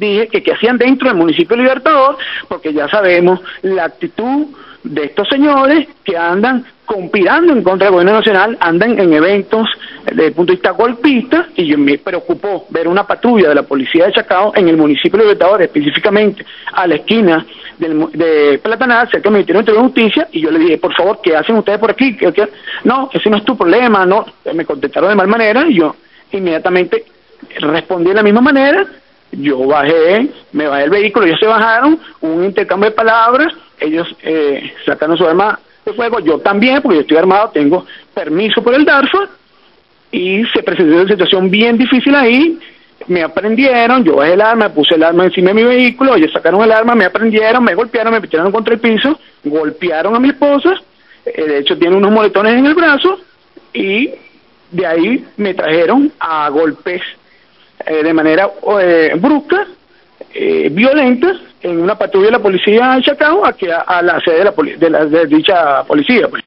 dije que qué hacían dentro del municipio Libertador, porque ya sabemos la actitud de estos señores que andan conspirando en contra del gobierno nacional, andan en eventos desde el punto de vista golpista, y yo me preocupó ver una patrulla de la policía de Chacao en el municipio de Libertador, específicamente a la esquina del, de Platanal, cerca del Ministerio de Justicia, y yo le dije, por favor, ¿qué hacen ustedes por aquí? ¿Qué, qué? No, ese no es tu problema, no, me contestaron de mal manera, y yo inmediatamente respondí de la misma manera, yo bajé, me bajé el vehículo, ellos se bajaron, un intercambio de palabras, ellos eh, sacaron su arma de fuego, yo también, porque yo estoy armado, tengo permiso por el DARFA, y se presentó una situación bien difícil ahí, me aprendieron, yo bajé el arma, puse el arma encima de mi vehículo, ellos sacaron el arma, me aprendieron, me golpearon, me metieron contra el piso, golpearon a mi esposa, eh, de hecho tiene unos moretones en el brazo, y de ahí me trajeron a golpes eh, de manera eh, brusca, eh, violenta, en una patrulla de la policía en Chacao, aquí a, a la sede de, la, de, la, de dicha policía. Pues.